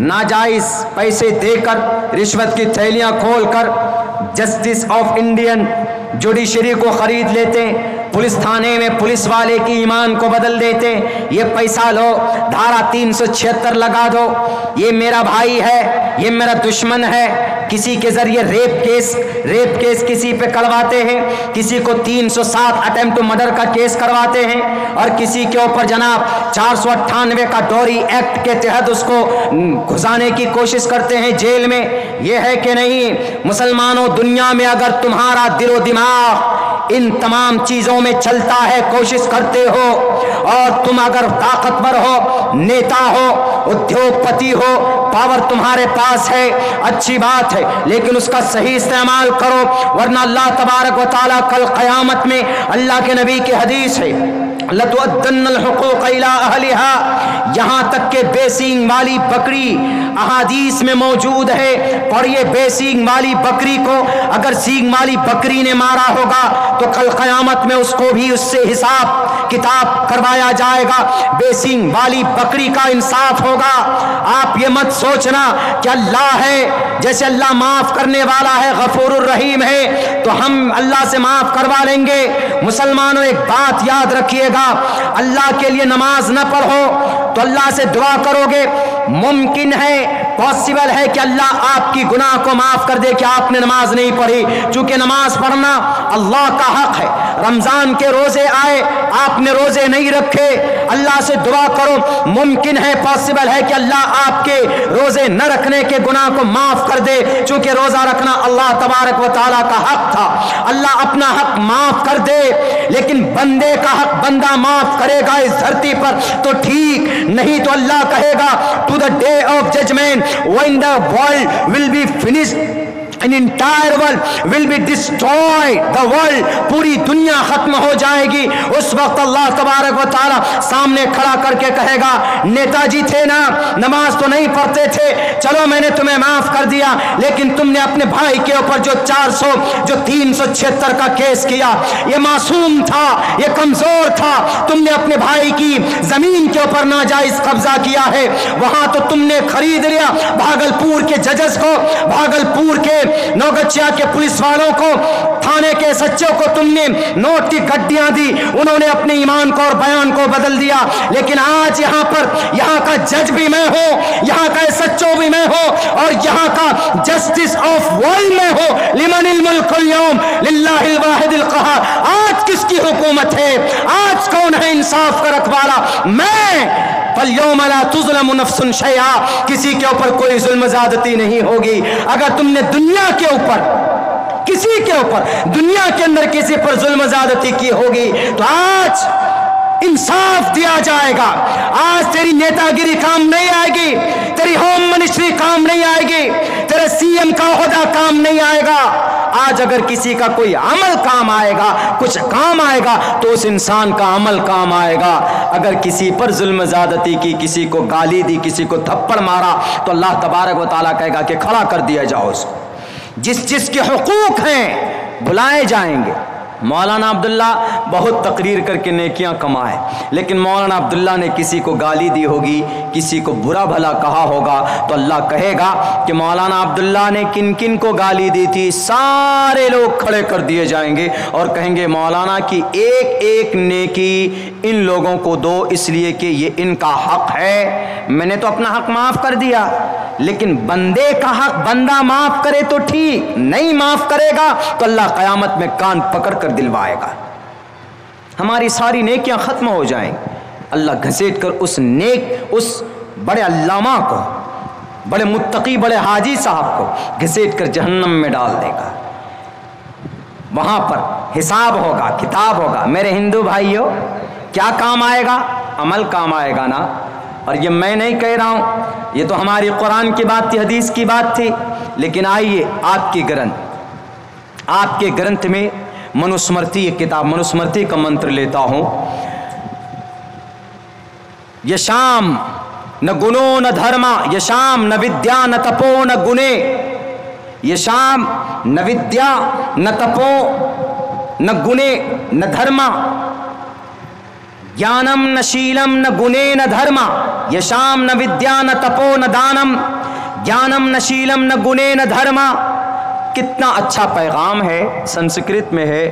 नाजायज पैसे देकर रिश्वत की थैलियाँ खोलकर जस्टिस ऑफ़ इंडियन जुडिशरी को खरीद लेते पुलिस थाने में पुलिस वाले की ईमान को बदल देते। ये पैसा लो, धारा तीन सौ छिहत्तर लगा दो। ये मेरा भाई है, ये मेरा दुश्मन है। किसी के ज़रिए रेप केस रेप केस किसी पे करवाते हैं। किसी को 307 अटेम्प्ट मर्डर का केस करवाते हैं। और किसी के ऊपर जनाब चार सौ अट्ठानवे का डोरी एक्ट के तहत उसको घुसाने की कोशिश करते हैं जेल में। यह है कि नहीं, मुसलमानों, दुनिया में अगर तुम्हारा दिलो दिमाग इन तमाम चीज़ों में चलता है, कोशिश करते हो। और तुम अगर ताकतवर हो, नेता हो, उद्योगपति हो, पावर तुम्हारे पास है, अच्छी बात है, लेकिन उसका सही इस्तेमाल करो, वरना अल्लाह तबारक व ताला कल क़यामत में अल्लाह के नबी की हदीस है यहाँ तक के बेसिंग वाली बकरी अहादीस में मौजूद है और ये बेसिंग वाली बकरी को अगर सींग वाली बकरी ने मारा होगा तो कल क़यामत में उसको भी उससे हिसाब किताब करवाया जाएगा। बेसिंग वाली बकरी का इंसाफ होगा। आप ये मत सोचना कि अल्लाह है, जैसे अल्लाह माफ़ करने वाला है गफूर रहीम है तो हम अल्लाह से माफ़ करवा लेंगे। मुसलमानों, एक बात याद रखिएगा, अल्लाह के लिए नमाज़ न पढ़ो तो अल्लाह से दुआ करोगे, मुमकिन है, पॉसिबल है कि अल्लाह आपकी गुनाह को माफ़ कर दे कि आपने नमाज़ नहीं पढ़ी। क्योंकि नमाज़ पढ़ना अल्लाह का हक है। रमज़ान के रोज़े आए, आपने रोज़े नहीं रखे। अल्लाह से दुआ करो, मुमकिन है, पॉसिबल है कि अल्लाह आपके रोज़े न रखने के गुनाह को माफ़ कर दे। क्योंकि रोजा रखना अल्लाह तबारक व ताला का हक था। अल्लाह अपना हक माफ़ कर दे, लेकिन बंदे का हक बंदा माफ़ करेगा इस धरती पर तो ठीक नहीं तो अल्लाह कहेगा to the day of judgement when the world will be finish an entire world will be destroyed. The world, पूरी दुनिया खत्म हो जाएगी। उस वक्त अल्लाह तबारक व ताला सामने खड़ा करके कहेगा, नेताजी थे ना, नमाज़ तो नहीं पढ़ते थे। चलो मैंने तुम्हें माफ़ कर दिया, लेकिन तुमने अपने भाई के ऊपर जो 400 जो तीन सौ छिहत्तर का केस किया, ये मासूम था, ये कमज़ोर था। तुमने अपने भाई की ज़मीन के ऊपर नाजायज कब्जा किया है। वहाँ तो तुमने खरीद लिया भागलपुर के जजेस को, भागलपुर के नौगछिया के पुलिस वालों को, थाने के सच्चों को तुमने नोट की गड्डियाँ दी। उन्होंने अपने ईमान को और बयान को बदल दिया। लेकिन आज यहाँ पर, यहाँ का जज भी मैं हूँ, यहाँ का सच्चो भी मैं हूँ, और यहाँ का जस्टिस ऑफ़ वर्ल्ड में हो। लिमन कहा आज किसकी हुकूमत है? आज कौन है इंसाफ का रखवाला? मैं किसी के ऊपर कोई जुल्म ज्यादती नहीं होगी। अगर तुमने दुनिया के ऊपर, किसी के ऊपर, दुनिया के अंदर किसी पर जुल्म ज्यादती की होगी तो आज इंसाफ दिया जाएगा। आज तेरी नेतागिरी काम नहीं आएगी, तेरी होम मिनिस्ट्री काम नहीं आएगी, तेरे सीएम का काम नहीं आएगा। आज अगर किसी का कोई अमल काम आएगा, कुछ काम आएगा तो उस इंसान का अमल काम आएगा। अगर किसी पर जुल्म ज़्यादती की, किसी को गाली दी, किसी को थप्पड़ मारा तो अल्लाह तबारक व ताला कहेगा कि खड़ा कर दिया जाओ उसको। जिस जिसके हकूक हैं, बुलाए जाएँगे। मौलाना अब्दुल्ला बहुत तकरीर करके नेकियाँ कमाए। लेकिन मौलाना अब्दुल्ला ने किसी को गाली दी होगी, किसी को बुरा भला कहा होगा तो अल्लाह कहेगा कि मौलाना अब्दुल्ला ने किन किन को गाली दी थी? सारे लोग खड़े कर दिए जाएँगे और कहेंगे, मौलाना की एक एक नेकी इन लोगों को दो, इसलिए कि ये इनका हक है। मैंने तो अपना हक माफ़ कर दिया। लेकिन बंदे का हक, बंदा माफ़ करे तो ठीक, नहीं माफ़ करेगा तो अल्लाह क़यामत में कान पकड़ कर दिलवाएगा। हमारी सारी नेकियाँ ख़त्म हो जाएँगी। अल्लाह घसीट कर उस नेक, उस बड़े अल्लामा को, बड़े मुत्तकी, बड़े हाजी साहब को घसीट कर जहन्नम में डाल देगा। वहाँ पर हिसाब होगा, किताब होगा। मेरे हिंदू भाइयों, क्या काम आएगा? अमल काम आएगा ना? और ये मैं नहीं कह रहा हूँ, ये तो हमारी कुरान की बात थी, हदीस की बात थी, लेकिन आइए आपके ग्रंथ आपके ग्रंथ में मनुस्मृति किताब, मनुस्मृति का मंत्र लेता हूँ। यशाम न गुणो न धर्मा यशाम न विद्या न तपो न गुणे यशाम न विद्या न तपो न गुणे न धर्मा ज्ञानम न शीलम न गुणे न धर्म यशाम न विद्या न तपो न दानम ज्ञानम न शीलम न गुणे न धर्म। कितना अच्छा पैगाम है, संस्कृत में है,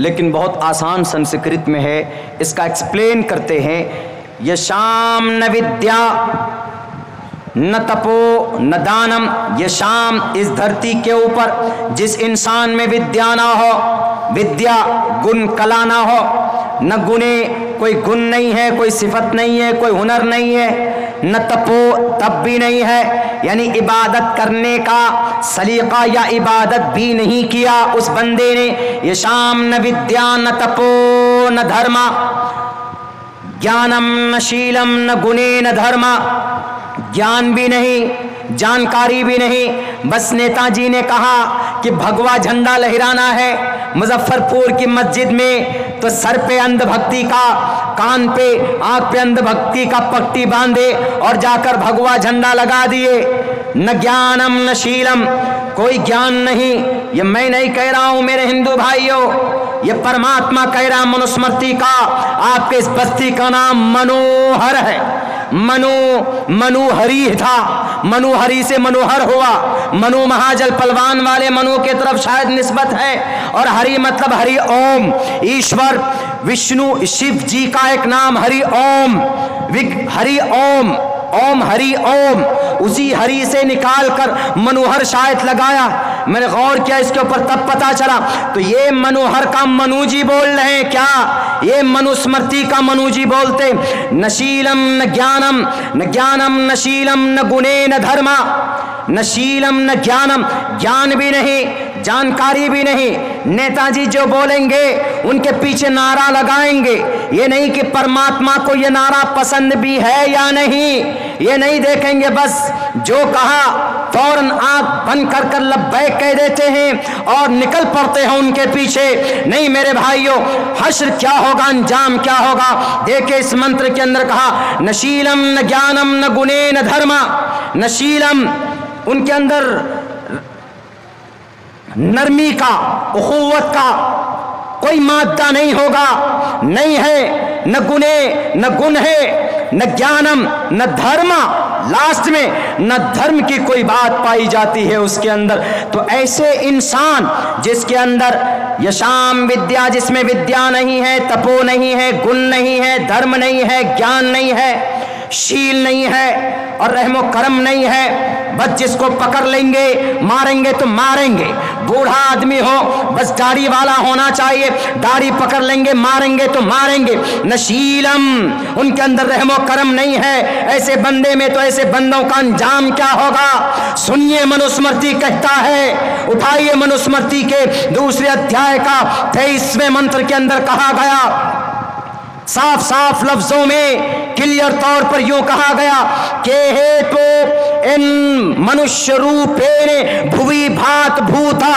लेकिन बहुत आसान संस्कृत में है। इसका एक्सप्लेन करते हैं यशाम न विद्या, न तपो, न दानम ये शाम इस धरती के ऊपर, जिस इंसान में विद्या ना हो, विद्या गुण कला ना हो, न गुणे कोई गुण नहीं है, कोई सिफत नहीं है, कोई हुनर नहीं है, न तपो, तप भी नहीं है। यानी इबादत करने का सलीका या इबादत भी नहीं किया उस बंदे ने। ये शाम न विद्या, न तपो, न धर्मा। ज्ञानम न शीलम, न गुणे, न धर्मा। ज्ञान भी नहीं, जानकारी भी नहीं। बस नेताजी ने कहा कि भगवा झंडा लहराना है मुजफ्फरपुर की मस्जिद में तो सर पे अंधभक्ति का, कान पे, आँख पे अंधभक्ति का पट्टी बांधे और जाकर भगवा झंडा लगा दिए। न ज्ञानम, न शीलम, कोई ज्ञान नहीं। ये मैं नहीं कह रहा हूँ, मेरे हिंदू भाइयों। ये परमात्मा कह रहा मनुस्मृति का, आपके इस बस्ती का नाम मनोहर है। मनु मनुहरी था। मनुहरी से मनोहर हुआ। मनु महाजल पलवान वाले मनु के तरफ़ शायद निस्बत है। और हरि मतलब हरि ओम। ईश्वर, विष्णु, शिव जी का एक नाम हरि ओम। हरि ओम। ओम हरि ओम। उसी हरि से निकाल कर मनोहर शायद लगाया। मैंने गौर किया, इसके ऊपर तब पता चला। तो ये मनोहर का मनुजी बोल रहे हैं क्या? ये मनुस्मृति का मनुजी बोलते नशीलम न ज्ञानम न ज्ञानम, न शीलम, न गुणे, न धर्मा। न शीलम, न ज्ञानम, ज्ञान भी नहीं, जानकारी भी नहीं। नेताजी जो बोलेंगे, उनके पीछे नारा लगाएँगे। ये नहीं कि परमात्मा को ये नारा पसंद भी है या नहीं। ये नहीं देखेंगे बस, जो कहा, फ़ौरन आँख बंद कर कर लब्बैक कह देते हैं और निकल पड़ते हैं उनके पीछे। नहीं मेरे भाइयों, हश्र क्या होगा, अंजाम क्या होगा? देखे इस मंत्र के अंदर कहा नशीलम न ज्ञानम, न गुणे, न धर्मा। नशीलम उनके अंदर नरमी का, उखुवत का कोई मादा नहीं होगा। नहीं है, न गुने न गुण है। न ज्ञानम, न धर्म। लास्ट में न धर्म की कोई बात पाई जाती है उसके अंदर। तो ऐसे इंसान जिसके अंदर यशाम विद्या, जिसमें विद्या नहीं है, तपो नहीं है, गुण नहीं है, धर्म नहीं है, ज्ञान नहीं है शील नहीं है और रहमो करम नहीं है। बस जिसको पकड़ लेंगे, मारेंगे तो मारेंगे। बूढ़ा आदमी हो, बस दाढ़ी वाला होना चाहिए। दाढ़ी पकड़ लेंगे, मारेंगे तो मारेंगे। नशीलम उनके अंदर रहमो करम नहीं है। ऐसे बंदे में तो ऐसे बंदों का अंजाम क्या होगा? सुनिए मनुस्मृति कहता है, उठाइए मनुस्मृति के दूसरे अध्याय का तेईसवें मंत्र के अंदर कहा गया साफ़ साफ़ लफ्जों में क्लियर तौर पर यूँ कहा गया के हेतु इन मनुष्य रूपे भुवि भात भूता,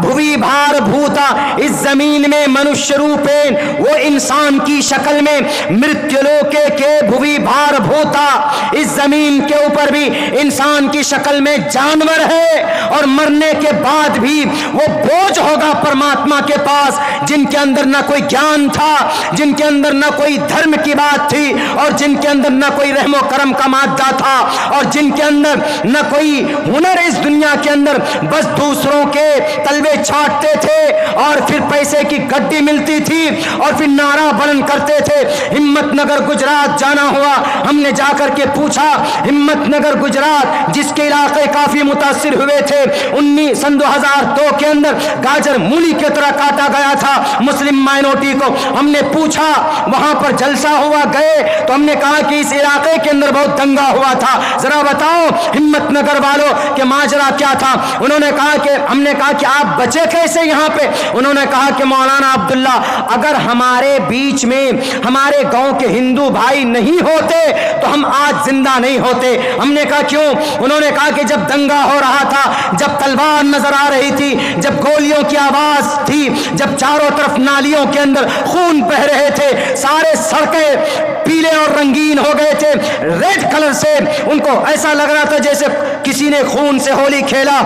भुवि भार भूता, इस ज़मीन में मनुष्य रूपे वो इंसान की शक्ल में मृत्युलोके के भुवि भार भूता, इस ज़मीन के ऊपर भी इंसान की शक्ल में जानवर है और मरने के बाद भी वो बोझ होगा परमात्मा के पास, जिनके अंदर ना कोई ज्ञान था, जिनके अंदर ना कोई धर्म की बात थी और जिनके अंदर न कोई रहमो करम का मादा था और जिनके अंदर न कोई हुनर इस दुनिया के अंदर, बस दूसरों के तलवे छाटते थे और फिर पैसे की गड्डी मिलती थी और फिर नारा बुलंद करते थे। हिम्मत नगर गुजरात जाना हुआ। हमने जाकर के पूछा हिम्मत नगर गुजरात, जिसके इलाके काफ़ी मुतासर हुए थे उन्नीस सन दो हज़ार दो के अंदर गाजर मूली की तरह काटा गया था, मुस्लिम माइनॉरिटी को। हमने पूछा, वहाँ पर जलसा हुआ गए तो हमने कहा कि इस इलाके के अंदर बहुत दंगा हुआ था। जरा बताओ, हिम्मत नगर वालों के माजरा क्या था? उन्होंने कहा कि, हमने कहा कि आप बचे कैसे यहाँ पे। उन्होंने कहा कि, मौलाना अब्दुल्ला, अगर हमारे बीच में हमारे गाँव के हिंदू भाई नहीं होते तो हम आज ज़िंदा नहीं होते। हमने कहा, क्यों? उन्होंने कहा कि, जब दंगा हो रहा था, जब तलवार नज़र आ रही थी, जब गोलियों की आवाज़ थी, जब चारों तरफ़ नालियों के अंदर खून बह रहे थे, सारे सड़कें पीले और रंगीन हो गए थे। रेड कलर से उनको ऐसा लग रहा था जैसे किसी ने खून से होली खेला।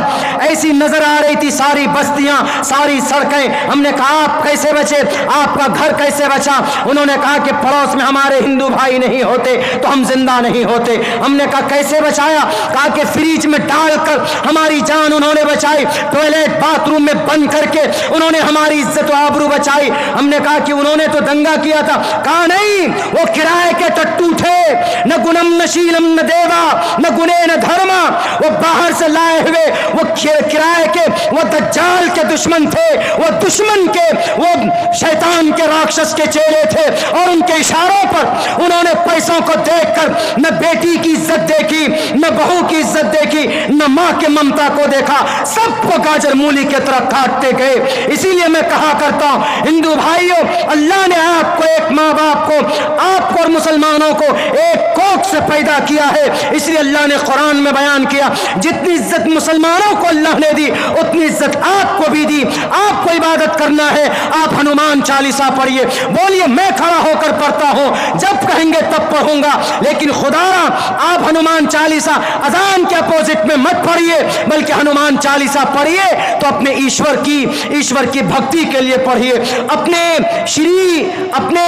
ऐसी नज़र आ रही थी सारी बस्तियाँ, सारी सड़कें। हमने कहा, आप कैसे बचे? आपका घर कैसे बचा? उन्होंने कहा कि पड़ोस में हमारे हिंदू भाई नहीं होते तो हम ज़िंदा नहीं होते। हमने कहा, कैसे बचाया? कहा कि फ्रिज में डालकर हमारी जान उन्होंने बचाई टॉयलेट बाथरूम में बंद करके उन्होंने हमारी इज़्ज़त आबरू बचाई। हमने कहा कि उन्होंने तो दंगा किया था। कहा, नहीं, वो किराए के टट्टू थे। न गुनम न शीलम, न देवा, न गुने न धर्मा। वो बाहर से लाए हुए, वो किराए के, वो दज्जाल के दुश्मन थे। वो दुश्मन के, वो शैतान के राक्षस के चेहरे थे। और उनके इशारों पर उन्होंने पैसों को देखकर न बेटी की इज़्ज़त देखी, न बहू की इज़्ज़त देखी, न माँ के ममता को देखा। सबको गाजर मूली के तरफ़ काटते गए। इसीलिए मैं कहा करता हूँ, हिंदू भाइयों, अल्लाह ने आपको, एक माँ बाप को और मुसलमानों को एक कोख से पैदा किया है। इसलिए अल्लाह ने कुरान में बयान किया, जितनी इज़्ज़त मुसलमानों को अल्लाह ने दी, उतनी इज़्ज़त आपको भी दी। आपको इबादत करना है। आप हनुमान चालीसा पढ़िए। बोलिए, मैं खड़ा होकर पढ़ता हूँ। जब कहेंगे तब पढ़ूँगा। लेकिन खुदारा, आप हनुमान चालीसा अजान के अपोजिट में मत पढ़िए, बल्कि हनुमान चालीसा पढ़िए तो अपने ईश्वर की ईश्वर की भक्ति के लिए पढ़िए। अपने श्री, अपने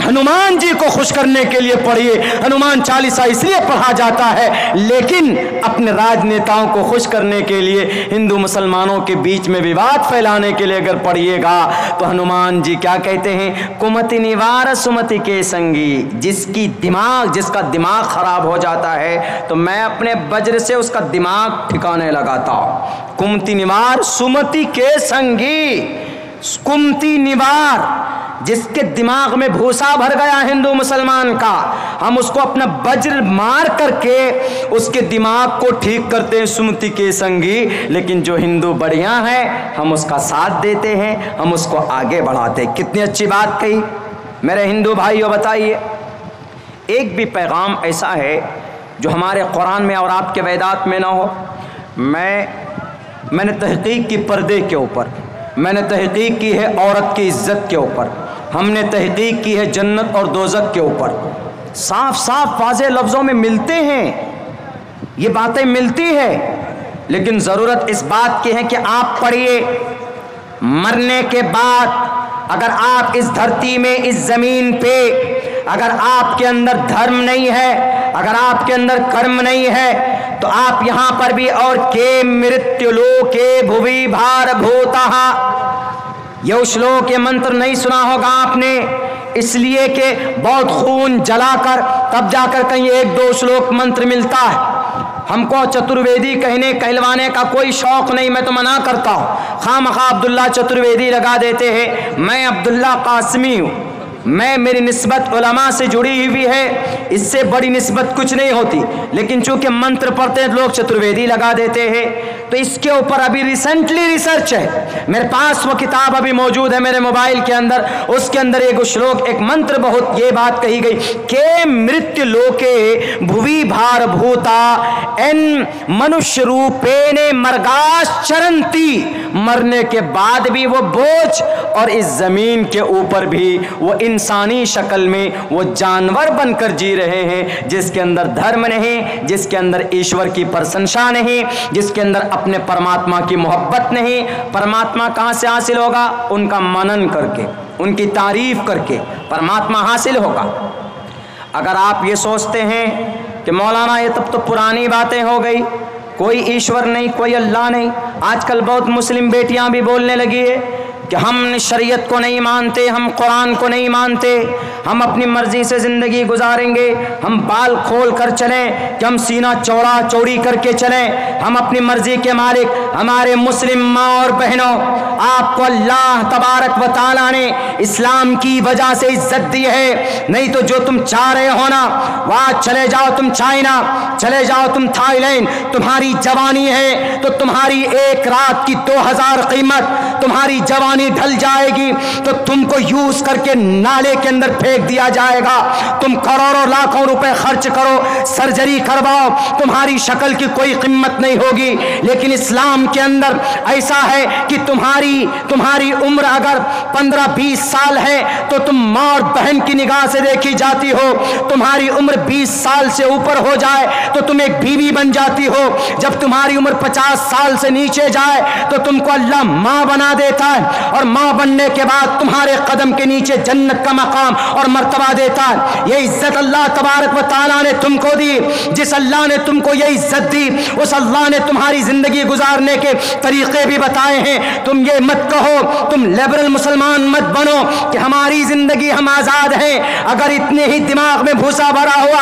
हनुमान जी को खुश करने के लिए पढ़िए। हनुमान चालीसा इसलिए पढ़ा जाता है, लेकिन अपने राजनेताओं को खुश करने के लिए, हिंदू मुसलमानों के बीच में विवाद फैलाने के लिए अगर पढ़िएगा तो हनुमान जी क्या कहते हैं? कुमति निवार सुमति के संगी, जिसकी दिमाग, जिसका दिमाग खराब हो जाता है तो मैं अपने वज्र से उसका दिमाग ठिकाने लगाता कुमति निवार सुमति के संगी, कुमति निवार जिसके दिमाग में भूसा भर गया हिंदू मुसलमान का, हम उसको अपना वज्र मार करके उसके दिमाग को ठीक करते हैं सुमति के संगी। लेकिन जो हिंदू बढ़िया है, हम उसका साथ देते हैं, हम उसको आगे बढ़ाते हैं। कितनी अच्छी बात कही। मेरे हिंदू भाइयों, बताइए। एक भी पैगाम ऐसा है जो हमारे कुरान में और आपके वैदात में ना हो। मैं, मैंने तहकीक की पर्दे के ऊपर, मैंने तहकीक की है औरत की इज़्ज़त के ऊपर। हमने तहदीक की है जन्नत और दोजक के ऊपर। साफ़ साफ़ वाज लफ्ज़ों में मिलते हैं। ये बातें मिलती है। लेकिन ज़रूरत इस बात की है कि आप पढ़िए। मरने के बाद अगर आप इस धरती में, इस ज़मीन पे, अगर आपके अंदर धर्म नहीं है, अगर आपके अंदर कर्म नहीं है तो आप यहाँ पर भी और के मृत्यु लोके भुवि भार भूता ये श्लोक ये मंत्र नहीं सुना होगा आपने। इसलिए कि बहुत खून जलाकर, तब जाकर कहीं एक दो श्लोक मंत्र मिलता है। हमको चतुर्वेदी कहने, कहलवाने का कोई शौक नहीं, मैं तो मना करता हूँ। खाम खा अब्दुल्ला चतुर्वेदी लगा देते हैं, मैं अब्दुल्ला कासमी हूँ। मैं, मेरी नस्बत उलमा से जुड़ी हुई है, इससे बड़ी नस्बत कुछ नहीं होती। लेकिन चूँकि मंत्र पढ़ते लोग चतुर्वेदी लगा देते हैं। तो इसके ऊपर अभी रिसेंटली रिसर्च है। मेरे पास वो किताब अभी मौजूद है मेरे मोबाइल के अंदर। उसके अंदर एक श्लोक, एक मंत्र बहुत ये बात कही गई, के मृत्यु लोके भुवि भार भूता, एन मनुष्य रूपे ने मरगाश चरंती मरने के बाद भी वो बोझ और इस ज़मीन के ऊपर भी वो इंसानी शक्ल में वो जानवर बनकर जी रहे हैं, जिसके अंदर धर्म नहीं, जिसके अंदर ईश्वर की प्रशंसा नहीं, जिसके अंदर अपने परमात्मा की मोहब्बत नहीं, परमात्मा कहाँ से हासिल होगा? उनका मनन करके, उनकी तारीफ़ करके परमात्मा हासिल होगा। अगर आप ये सोचते हैं कि मौलाना, ये तब तो पुरानी बातें हो गई। कोई ईश्वर नहीं, कोई अल्लाह नहीं। आजकल बहुत मुस्लिम बेटियाँ भी बोलने लगी है कि हम शरीयत को नहीं मानते, हम कुरान को नहीं मानते, हम अपनी मर्ज़ी से ज़िंदगी गुजारेंगे, हम बाल खोल कर चलें, कि हम सीना चौड़ा चौड़ी करके चलें, हम अपनी मर्ज़ी के मालिक, हमारे मुस्लिम माँ और बहनों, आपको अल्लाह तबारक व ताला ने इस्लाम की वजह से इज़्ज़त दी है। नहीं तो जो तुम चाह रहे हो ना, वहाँ, चले जाओ तुम चाइना, चले जाओ तुम थाईलैंड, तुम्हारी जवानी है तो तुम्हारी एक रात की दो हज़ार कीमत, तुम्हारी जवानी जवानी ढल जाएगी तो तुमको यूज़ करके नाले के अंदर फेंक दिया जाएगा। तुम करोड़ों लाखों रुपए खर्च करो सर्जरी करवाओ, तुम्हारी शक्ल की कोई कीमत नहीं होगी। लेकिन इस्लाम के अंदर ऐसा है कि तुम्हारी तुम्हारी उम्र अगर पंद्रह बीस साल है तो तुम माँ और बहन की निगाह से देखी जाती हो। तुम्हारी उम्र बीस साल से ऊपर हो जाए तो तुम एक बीवी बन जाती हो। जब तुम्हारी उम्र पचास साल से नीचे जाए तो तुमको अल्लाह माँ बना देता है। और माँ बनने के बाद तुम्हारे कदम के नीचे जन्नत का मकाम और मरतबा देता है। ये इज़्ज़त अल्लाह तबारक व ताला ने तुमको दी। जिस अल्लाह ने तुमको ये इज़्ज़त दी, उस अल्लाह ने तुम्हारी ज़िंदगी गुजारने के तरीके भी बताए हैं। तुम ये मत कहो, तुम लिबरल मुसलमान मत बनो कि हमारी ज़िंदगी हम आज़ाद हैं। अगर इतने ही दिमाग में भूसा भरा हुआ